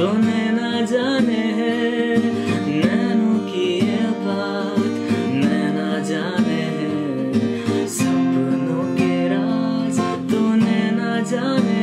तूने ना जाने है। नैनों की ये बात मैं न जाने है। सपनों के राज तूने ना जाने